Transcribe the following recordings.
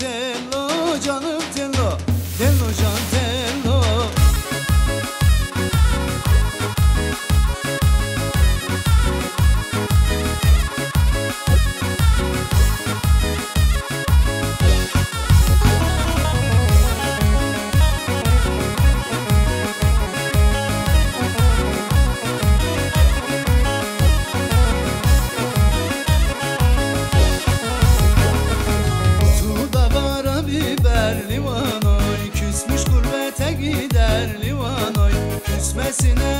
tel o canım tel sinner.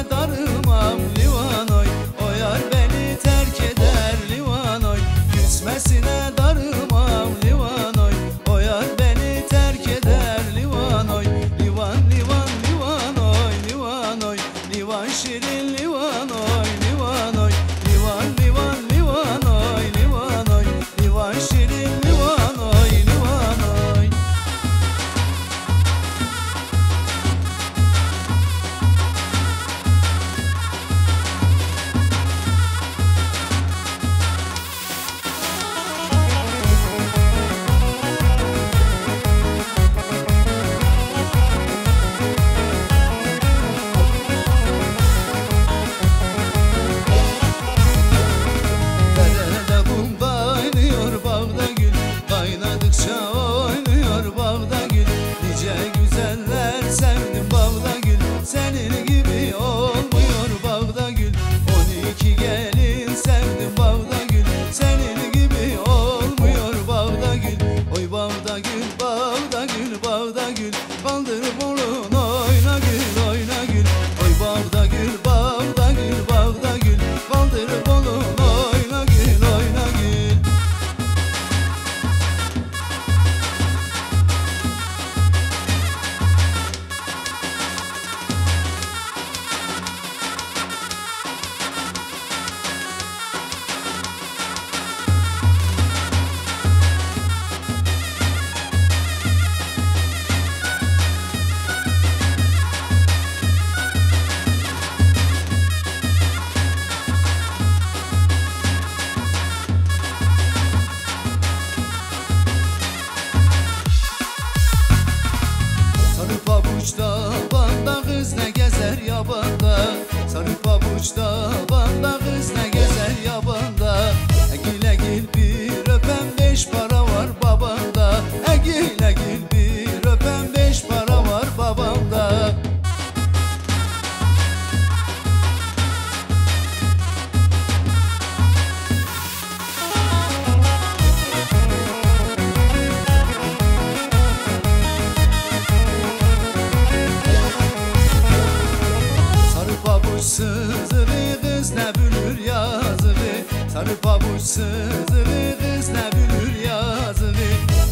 Pabuç sızırı kız ne bülür yazığı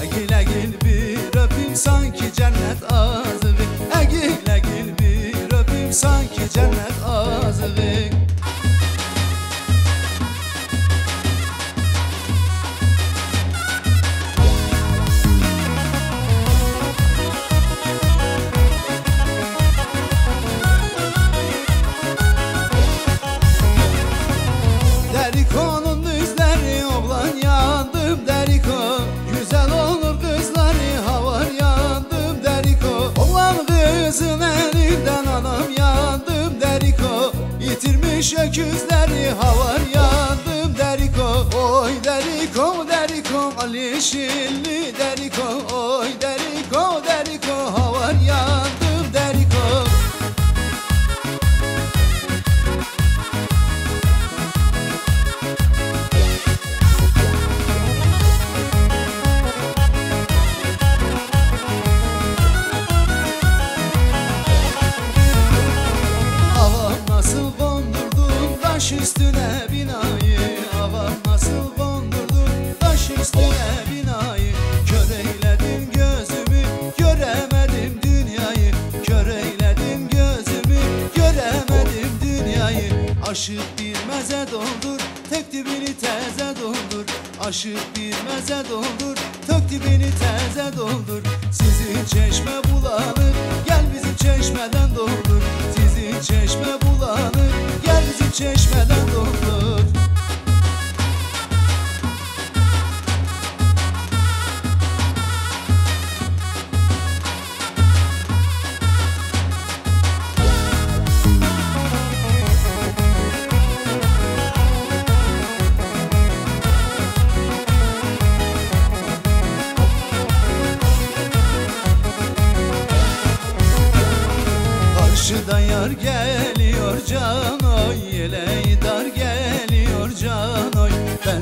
Egil egil bir öpüm sanki cennet azığı Egil egil bir öpüm sanki cennet azığı kızın elinden anam yandım Deriko. Yitirmiş öküzleri havar yandım Deriko. Oy Deriko Deriko. Ali Şilli Deriko Oy Deriko Aşık bir meze doldur tek dibini teze doldur. Aşık bir meze doldur tök dibini teze doldur. Sizin çeşme bulanır gel bizim çeşmeden doldur. Sizin çeşme bulanır gel bizim çeşmeden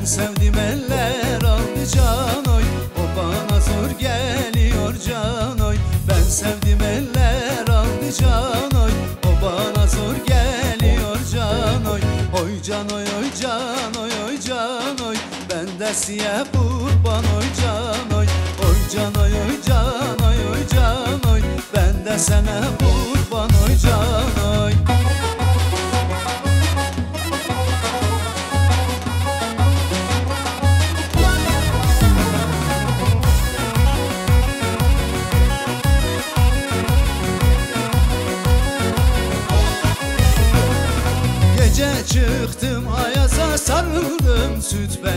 sevdim eller aldı canoy O bana zor geliyor canoy Ben sevdim eller aldı canoy O bana zor geliyor canoy Oy. Canoy oy canoy oy canoy Ben de siye kurban oy canoy Oy. Canoy oy canoy oy canoy Ben de sana kurban oy canoy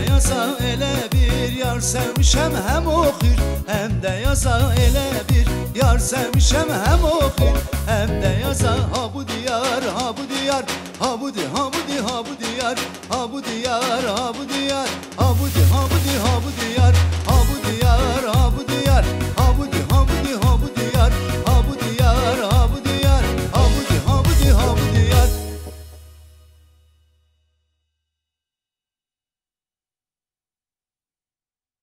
beyaza Ele bir yar sevmişem hem okur hem de yaza Ele bir yar sevmişem hem okur hem de yaza Ha bu diyar ha bu diyar ha bu di ha bu di ha bu diyar ha bu diyar ha bu diyar ha bu di ha bu di